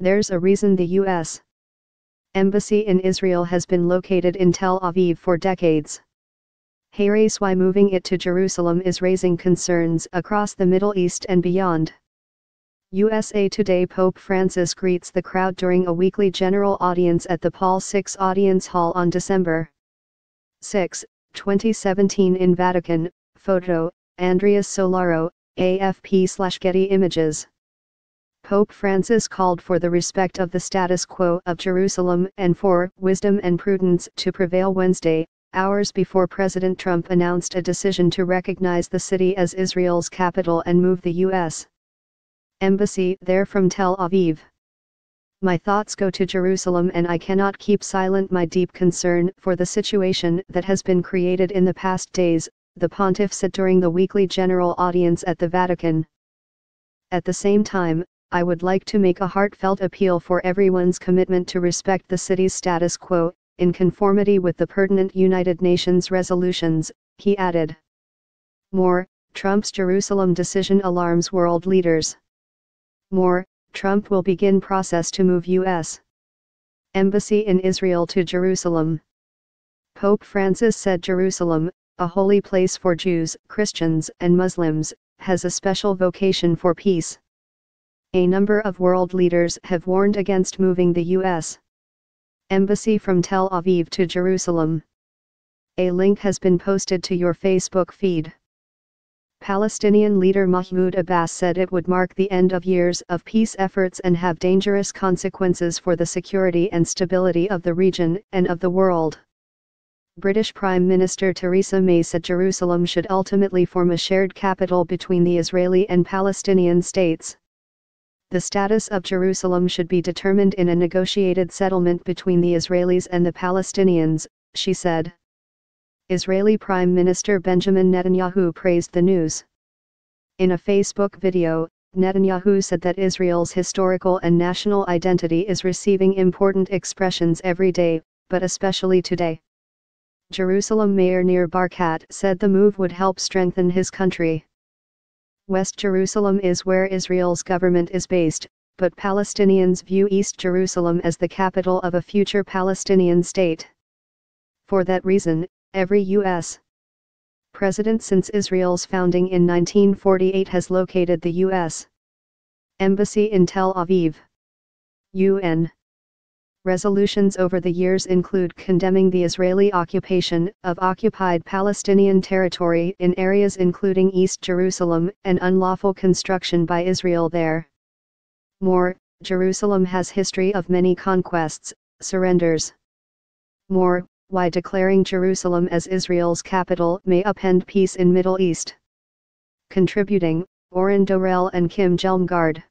There's a reason the U.S. Embassy in Israel has been located in Tel Aviv for decades. Here's why moving it to Jerusalem is raising concerns across the Middle East and beyond. USA Today Pope Francis greets the crowd during a weekly general audience at the Paul VI Audience Hall on December 6, 2017 in Vatican, photo, Andreas Solaro, AFP Getty Images. Pope Francis called for the respect of the status quo of Jerusalem and for wisdom and prudence to prevail Wednesday, hours before President Trump announced a decision to recognize the city as Israel's capital and move the U.S. Embassy there from Tel Aviv. My thoughts go to Jerusalem and I cannot keep silent my deep concern for the situation that has been created in the past days, the pontiff said during the weekly general audience at the Vatican. At the same time, I would like to make a heartfelt appeal for everyone's commitment to respect the city's status quo, in conformity with the pertinent United Nations resolutions, he added. More, Trump's Jerusalem decision alarms world leaders. More, Trump will begin process to move U.S. Embassy in Israel to Jerusalem. Pope Francis said Jerusalem, a holy place for Jews, Christians, and Muslims, has a special vocation for peace. A number of world leaders have warned against moving the U.S. Embassy from Tel Aviv to Jerusalem. A link has been posted to your Facebook feed. Palestinian leader Mahmoud Abbas said it would mark the end of years of peace efforts and have dangerous consequences for the security and stability of the region and of the world. British Prime Minister Theresa May said Jerusalem should ultimately form a shared capital between the Israeli and Palestinian states the status of Jerusalem should be determined in a negotiated settlement between the Israelis and the Palestinians, she said. Israeli Prime Minister Benjamin Netanyahu praised the news. In a Facebook video, Netanyahu said that Israel's historical and national identity is receiving important expressions every day, but especially today. Jerusalem Mayor Nir Barkat said the move would help strengthen his country. West Jerusalem is where Israel's government is based, but Palestinians view East Jerusalem as the capital of a future Palestinian state. For that reason, every U.S. president since Israel's founding in 1948 has located the U.S. Embassy in Tel Aviv. UN resolutions over the years include condemning the Israeli occupation of occupied Palestinian territory in areas including East Jerusalem and unlawful construction by Israel there. More, Jerusalem has history of many conquests, surrenders. More, why declaring Jerusalem as Israel's capital may upend peace in Middle East. Contributing, Oren Dorell and Kim Hjelmgaard.